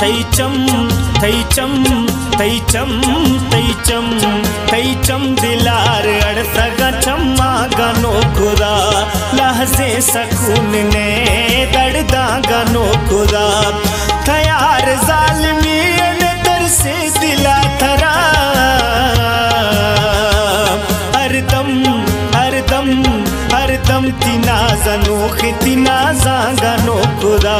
तैचम तैचम तैचम तैचम तैचम दिलार अड़सग चम्मा गनो खुदा लहजे सकून ने दर्दा गनो खुदा तयार जालमी ने तरसे दिला थरा। हरदम हरदम हरदम तिना जनोख तिना जागनो खुदा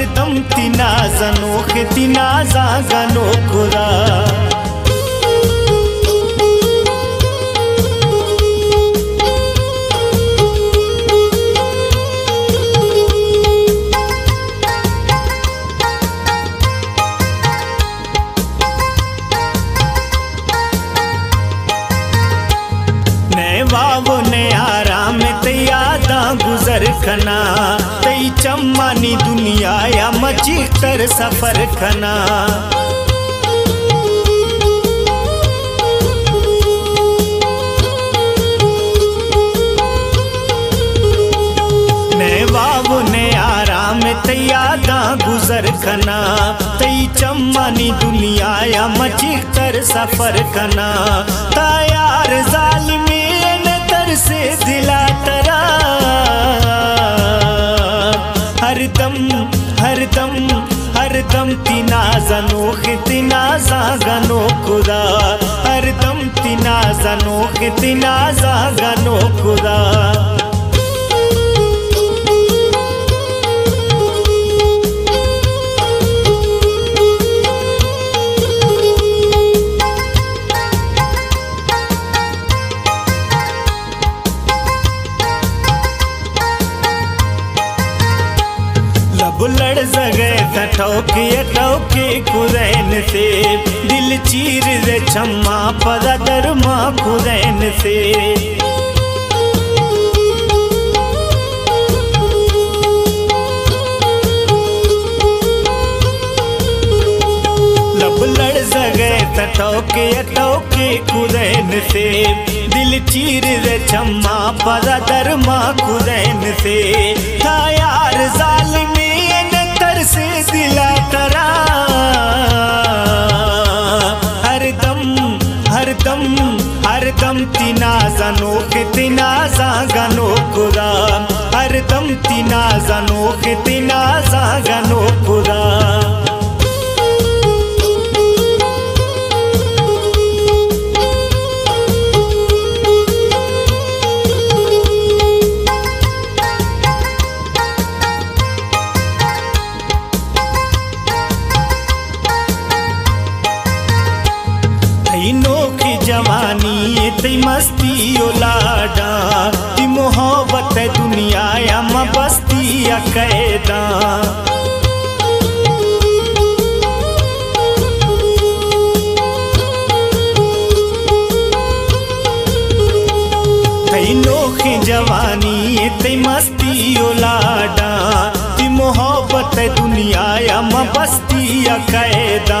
हरदम तिना जनोख तिना जागनो खुदा। वावो ने आराम ते यादा गुजर खना। तई चम्मानी दुनिया या मची कर सफ़र खना। वावो ने आराम ते यादा गुजर खना। तई चम्मानी दुनिया या मची कर सफ़र खना। तयार जालिमी हरदम हरदम तिना जनोख तिना जागनो खुदा हरदम तिना जनोख तिना जागनो खुदा बुलड़ जगे ठौकी ठौकी खुदैन से। दिल चीर दे छम्मा, पदा दरमा खुदैन से। ठौकी ठौकी खुदैन से। दिल चीर दे छम्मा, पदा दरमा खुदैन से। था यार हरदम हरदम तिना जनोख तिना जागनो खुदा। हरदम तिना जनोख तिना जागनो खुदा। जवानी ती मस्ती लाडा। ती मोहब्बत दुनिया या बस्ती या कैदा। नोखी जवानी ती मस्ती लाडा। ती मोहब्बत दुनिया या बस्ती या कैदा।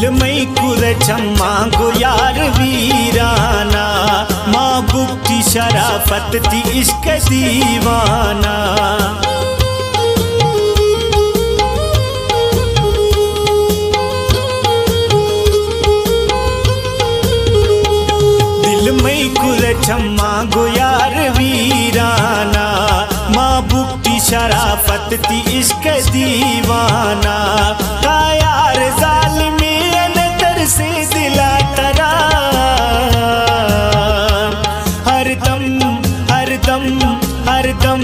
कुर चम्मा गुयार वीराना, माँ बुक्ति शराफत थी इश्क दीवाना। दिल मई कुर चम्मा गुयार वीराना, माँ बुक्ति शराफत थी इश्क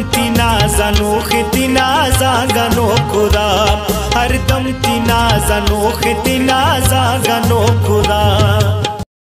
हरदम तिना जनोख तिना जागनो खुदा हरदम तिना जनोख तिना जागनो खुदा